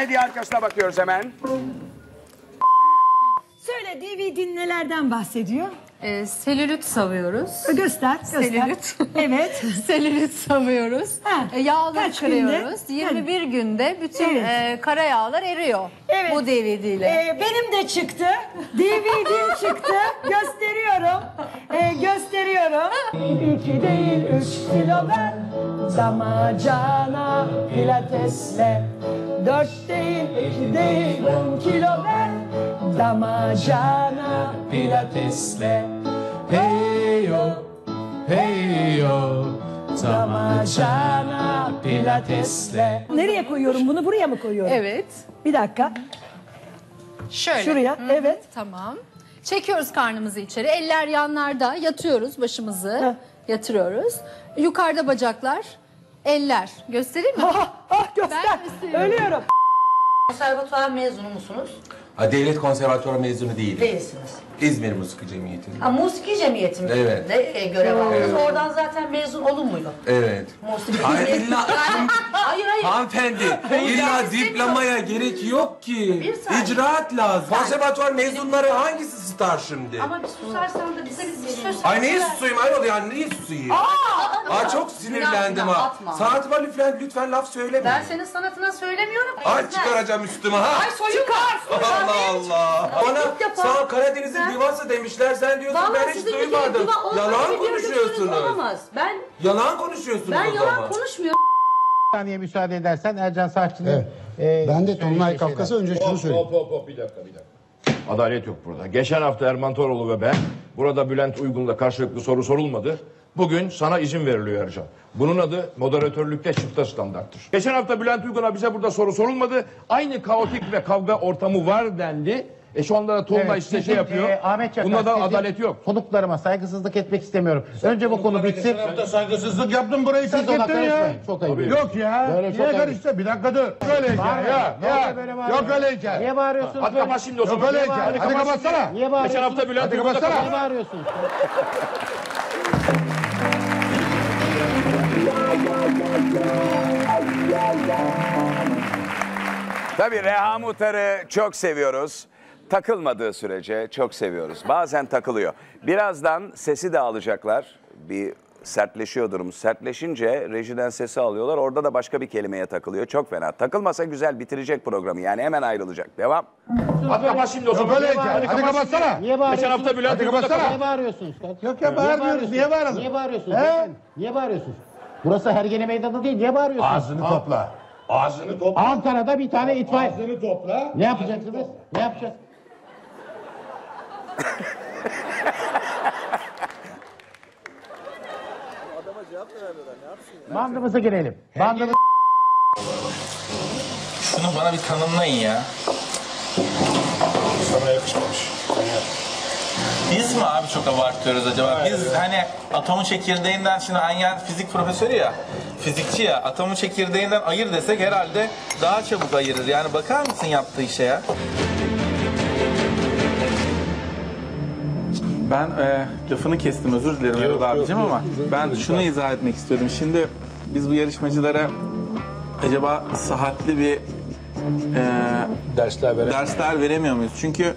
hediye arkasına bakıyoruz hemen. Söyle DVD nelerden bahsediyor? Ee, selülit savuyoruz. Göster, göster. Selülit. Evet. selülit savuyoruz. Ha, Ee, yağları kaç günde? kırıyoruz. 21 günde bütün Evet. e, kara yağlar eriyor. Evet. Bu DVD ile. Ee, benim de çıktı. DVD'm çıktı. Gösteriyorum. Ee, gösteriyorum. İki değil üç kilo ver. Damacana pilatesle. Dört değil iki değil on kilo ver. Damacana pilatesle. Hey yo, hey yo, damacana pilatesle. Nereye koyuyorum bunu? Buraya mı koyuyorum? Evet. Bir dakika. Şöyle. Şuraya. Evet. Tamam. Çekiyoruz karnımızı içeri. Eller yanlarda. Yatıyoruz başımızı. Heh. Yatırıyoruz. Yukarıda bacaklar. Eller. Göstereyim mi? Ah, ah göster. Ben istiyorum. Ölüyorum. Konservatuvar mezunu musunuz? Ha, devlet konservatuvarı mezunu değilim. Değilsiniz. İzmir Musiki Cemiyeti. Ha, musiki cemiyetinde Evet. e, görev aldınız. Oradan zaten mezun olunmuyor. Evet. Musiki Hayır, cemiyeti. Yani- hayır hayır. Hanımefendi, illa diplomaya gerek yok ki. Bir saniye. İcraat lazım. Konservatuvar mezunları hangisi star şimdi? Ama bir susarsan da bize bir söz Ay neye susayım ayol ya niye susayım? Aa, çok sinirlendim Günah, ha. atma. Sanatıma lütfen lütfen laf söyleme. Ben senin sanatına söylemiyorum. Ay çıkaracağım üstüme ha. Ay soyun var. Allah Allah. Bana defa- sana Karadeniz'in Ben- divası demişler sen diyorsun Vallahi ben hiç sizin bir duymadım. diva Yalan konuşuyorsunuz. Olamaz. Ben Yalan konuşuyorsunuz ben o yalan zaman. konuşmuyorum. Saniye müsaade edersen Ercan Saatçı'nın... Evet. e, ben de Tolunay. Kafkas'a önce şunu söyleyeyim. Hop hop hop bir dakika bir dakika. Adalet yok burada. Geçen hafta Erman Toroğlu ve ben burada Bülent Uygun'la karşılıklı soru sorulmadı. Bugün sana izin veriliyor Ercan. Bunun adı moderatörlükte çifte standarttır. Geçen hafta Bülent Uygun'a bize burada soru sorulmadı. Aynı kaotik ve kavga ortamı var dendi. E şu anda da Tolunay Evet, işte şey yapıyor. e, Ahmet Çakar, Bunda da adalet yok. Konuklarıma saygısızlık etmek istemiyorum. Önce bu konu bitsin. hafta saygısızlık yaptım burayı Siz ona karışmayın. Çok ayıp. Yok ya. Böyle çok ayıp. Bir dakika dur. Öyle Bağırma. ya. Oluyor böyle? Yok öyle hikaye. Niye bağırıyorsunuz? Hadi kapat şimdi o zaman. öyle Hadi hikaye. kapat kapatsana. Niye bağırıyorsunuz? Geçen hafta Bülent Hadi Uygun'da kapatsana. kapat. Niye bağırıyorsunuz? Tabii Reha Muhtar'ı çok seviyoruz. Takılmadığı sürece çok seviyoruz. Bazen takılıyor. Birazdan sesi de alacaklar. Bir sertleşiyor durum. Sertleşince rejiden sesi alıyorlar. Orada da başka bir kelimeye takılıyor. Çok fena. Takılmasa güzel bitirecek programı. Yani hemen ayrılacak. Devam. Hadi kapat şimdi o zaman. Öyle hikaye. Hadi Hadi kapatsana. Niye bağırıyorsunuz? Geçen hafta Bülent Hadi kapatsana. kapat. Niye bağırıyorsunuz? Yok ya, bağırmıyoruz. Niye bağıralım? Niye bağırıyorsunuz? He? beyefendi? Niye bağırıyorsunuz? Burası Hergene Meydanı değil. Niye bağırıyorsunuz? Ağzını topla. Ağzını topla. Ankara'da bir tane itfaiye... Ağzını topla. Ne yapacaksınız? Ne yapacağız? Bandımıza girelim. Bandımız... Şunu bana bir tanımlayın ya. Sana yakışmamış. Biz mi abi çok abartıyoruz acaba? Biz hani atomun çekirdeğinden şimdi Anyel fizik profesörü ya, fizikçi ya, atomun çekirdeğinden ayır desek herhalde daha çabuk ayırır. Yani bakar mısın yaptığı işe ya? Ben e, lafını kestim özür dilerim Erol abicim ama ben şunu izah etmek istiyordum. Şimdi biz bu yarışmacılara acaba saatli bir e, Dersler veren. dersler veremiyor muyuz? Çünkü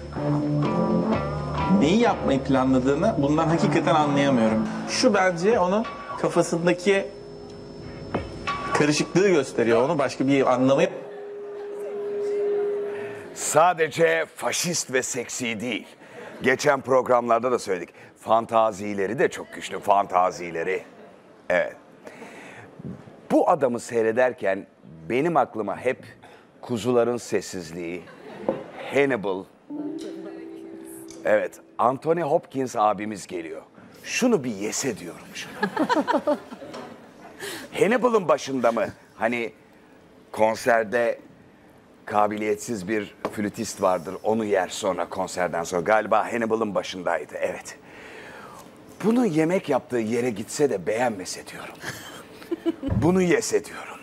neyi yapmayı planladığını bundan hakikaten anlayamıyorum. Şu bence onun kafasındaki karışıklığı gösteriyor. Onu başka bir anlamı Sadece faşist ve seksi değil. Geçen programlarda da söyledik. Fantazileri de çok güçlü. Fantazileri. Evet. Bu adamı seyrederken benim aklıma hep kuzuların sessizliği, Hannibal, evet Anthony Hopkins abimiz geliyor. Şunu bir yese diyorum şuna. Hannibal'ın başında mı? Hani konserde kabiliyetsiz bir flütist vardır. Onu yer sonra konserden sonra. Galiba Hannibal'ın başındaydı. Evet. Bunu yemek yaptığı yere gitse de beğenmese diyorum. Bunu yese diyorum.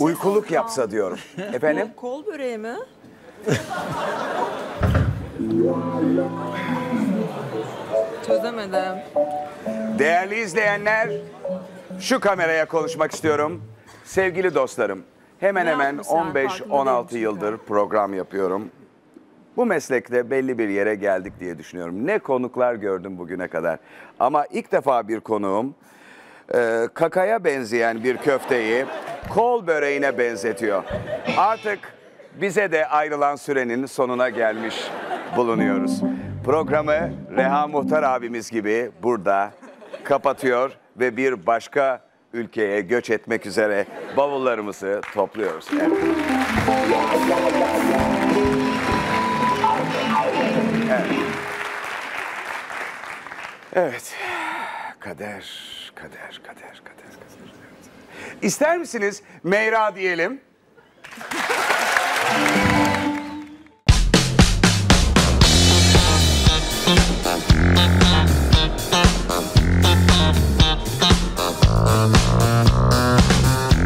Uykuluk yapsa diyorum. Efendim? Kol böreği mi? Çözemedim. Değerli izleyenler, şu kameraya konuşmak istiyorum. Sevgili dostlarım, Hemen Ne hemen yapmışlar, farkında 15-16 değilim yıldır program yapıyorum. Bu meslekte belli bir yere geldik diye düşünüyorum. Ne konuklar gördüm bugüne kadar. Ama ilk defa bir konuğum e, kakaya benzeyen bir köfteyi kol böreğine benzetiyor. Artık bize de ayrılan sürenin sonuna gelmiş bulunuyoruz. Programı Reha Muhtar abimiz gibi burada kapatıyor ve bir başka ülkeye göç etmek üzere bavullarımızı topluyoruz. Evet. Evet. Kader, kader, kader, kader, kader. Evet. İster misiniz Meyra diyelim?